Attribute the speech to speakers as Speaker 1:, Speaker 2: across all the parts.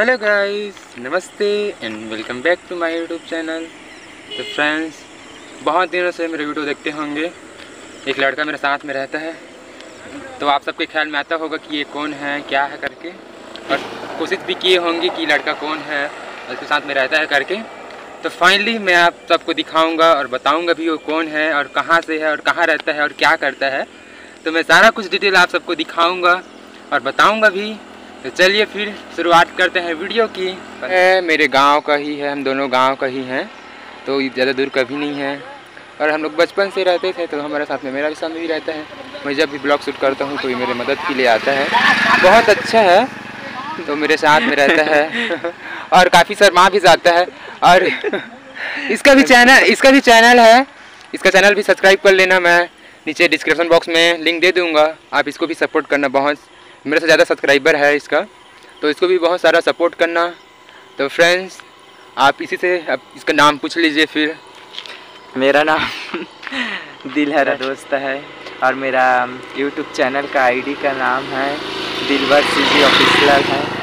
Speaker 1: Hello guys नमस्ते and welcome back to my YouTube channel तो friends बहुत दिनों से मेरे वीडियो देखते होंगे। एक लड़का मेरे साथ में रहता है। तो आप सबके ख्याल में आता होगा कि ये कौन है, क्या है करके। और कोशिश भी किए होंगे कि लड़का कौन है, और उसके साथ में रहता है करके। तो फाइनली मैं आप सबको दिखाऊँगा और बताऊँगा भी वो कौन है, और कहाँ से है, और कहाँ रहता है, और क्या करता है। तो मैं सारा कुछ डिटेल आप सबको दिखाऊँगा और बताऊँगा भी। तो चलिए फिर शुरुआत करते हैं वीडियो की। है मेरे गाँव का ही है हम दोनों गाँव का ही हैं तो ज़्यादा दूर कभी नहीं है। और हम लोग बचपन से रहते थे तो हमारे साथ में मेरा भी साथ में भी रहता है। मैं जब भी ब्लॉग शूट करता हूँ तो ये मेरे मदद के लिए आता है। बहुत अच्छा है तो मेरे साथ में रहता है। और काफ़ी सर माँ भी जाता है। और इसका भी चैनल इसका भी चैनल है इसका चैनल भी सब्सक्राइब कर लेना मैं। नीचे डिस्क्रिप्शन बॉक्स में लिंक दे दूँगा आप इसको भी सपोर्ट करना बहुत मेरे से ज़्यादा सब्सक्राइबर है इसका। तो इसको भी बहुत सारा सपोर्ट करना। तो फ्रेंड्स आप इसी से आप इसका नाम पूछ लीजिए फिर।
Speaker 2: मेरा नाम दिल हरा दोस्त है और मेरा यूट्यूब चैनल का आईडी का नाम है दिलवर सी जी ऑफिसलर है।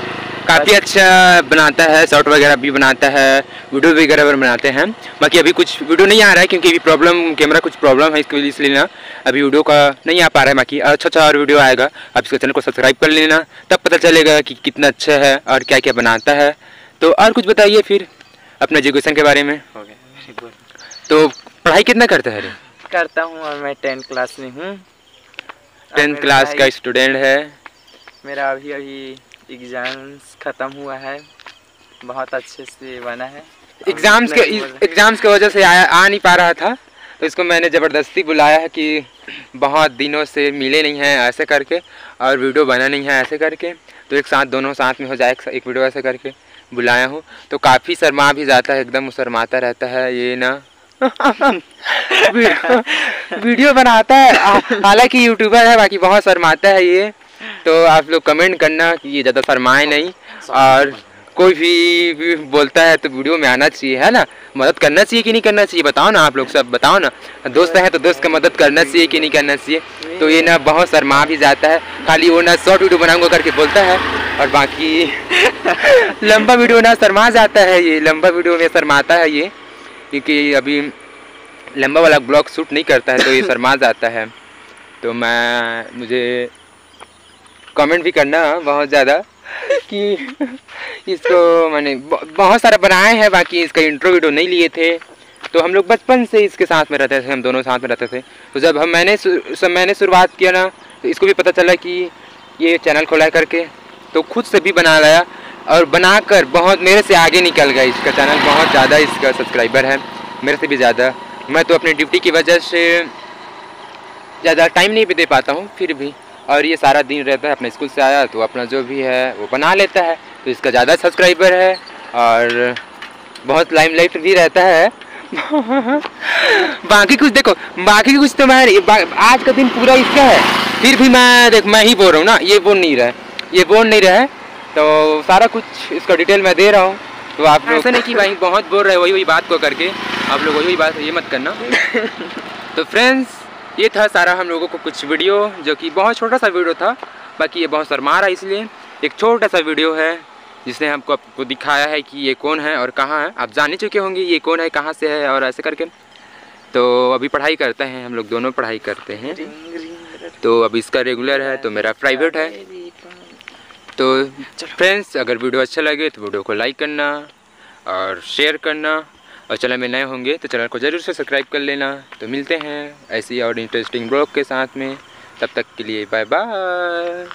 Speaker 1: काफ़ी अच्छा बनाता है शॉर्ट वगैरह भी बनाता है वीडियो वगैरह भी बनाते हैं। बाकी अभी कुछ वीडियो नहीं आ रहा है क्योंकि अभी प्रॉब्लम कैमरा कुछ प्रॉब्लम है इसके इसलिए ना अभी वीडियो का नहीं आ पा रहा है बाकी। अच्छा अच्छा और वीडियो आएगा। आप इसके चैनल को सब्सक्राइब कर लेना। तब पता चलेगा कि कितना अच्छा है और क्या क्या बनाता है। तो और कुछ बताइए फिर अपने एजुकेशन के बारे में। तो पढ़ाई कितना करता है
Speaker 2: करता हूँ और मैं टेंथ क्लास में हूँ।
Speaker 1: टेंथ क्लास का स्टूडेंट है।
Speaker 2: मेरा अभी अभी एग्ज़ाम्स ख़त्म हुआ है। बहुत अच्छे से बना है।
Speaker 1: एग्ज़ाम्स के एग्ज़ाम्स की वजह से आया आ नहीं पा रहा था। तो इसको मैंने ज़बरदस्ती बुलाया है कि बहुत दिनों से मिले नहीं हैं ऐसे करके और वीडियो बना नहीं है ऐसे करके। तो एक साथ दोनों साथ में हो जाए एक, एक वीडियो ऐसे करके बुलाया हूँ। तो काफ़ी शर्मा भी जाता है एकदम शर्माता रहता है ये ना। वीडियो वीडियो बनाता हा- हालाँकि यूट्यूबर है बाकी बहुत शर्माता है ये। तो आप लोग कमेंट करना कि ये ज़्यादा शर्माए नहीं। और कोई भी, भी बोलता है तो वीडियो में आना चाहिए है ना? मदद करना चाहिए कि नहीं करना चाहिए? बताओ ना आप लोग सब बताओ ना। दोस्त हैं तो दोस्त का मदद करना चाहिए कि नहीं करना चाहिए? तो ये ना बहुत शर्मा भी जाता है। खाली वो ना शॉर्ट वीडियो बनाऊँगा करके बोलता है। और बाकी लंबा वीडियो ना शर्मा जाता है ये। लंबा वीडियो में शर्माता है ये। क्योंकि अभी लंबा वाला ब्लॉग शूट नहीं करता है तो ये शर्मा जाता है। तो मैं मुझे कमेंट भी करना बहुत ज़्यादा कि इसको मैंने बहुत सारा बनाए हैं, बाकी इसका इंट्रो वीडियो नहीं लिए थे। तो हम लोग बचपन से इसके साथ में रहते थे, हम दोनों साथ में रहते थे। तो जब हम मैंने सब मैंने शुरुआत किया ना तो इसको भी पता चला कि ये चैनल खोला करके। तो खुद से भी बना लाया और बनाकर बहुत मेरे से आगे निकल गया इसका चैनल बहुत ज़्यादा इसका सब्सक्राइबर है, मेरे से भी ज़्यादा। मैं तो अपनी ड्यूटी की वजह से ज़्यादा टाइम नहीं भी दे पाता हूँ, फिर भी। और ये सारा दिन रहता है अपने स्कूल से आया तो अपना जो भी है वो बना लेता है। तो इसका ज़्यादा सब्सक्राइबर है और बहुत लाइम लाइमलाइट भी रहता है। बाकी कुछ देखो बाकी कुछ तो मैं आज का दिन पूरा इसका है। फिर भी मैं देख मैं ही बोल रहा हूँ ना ये बोल नहीं रहा है ये बोल नहीं रहा है। तो सारा कुछ इसका डिटेल मैं दे रहा हूँ। तो आप लोग ऐसा नहीं कि भाई बहुत बोल रहे हैं वही वही बात को करके। आप लोग वही वही बात ये मत करना। तो फ्रेंड्स ये था सारा हम लोगों को कुछ वीडियो जो कि बहुत छोटा सा वीडियो था बाकी ये बहुत शर्मा रहा है इसलिए एक छोटा सा वीडियो है जिसने हमको आपको दिखाया है कि ये कौन है और कहाँ है। आप जान ही चुके होंगे ये कौन है कहाँ से है और ऐसे करके। तो अभी पढ़ाई करते हैं हम लोग दोनों पढ़ाई करते हैं। तो अब इसका रेगुलर है तो मेरा प्राइवेट है। तो फ्रेंड्स अगर वीडियो अच्छा लगे तो वीडियो को लाइक करना और शेयर करना। और चैनल में नए होंगे तो चैनल को ज़रूर से सब्सक्राइब कर लेना। तो मिलते हैं ऐसी और इंटरेस्टिंग ब्लॉग के साथ में। तब तक के लिए बाय बाय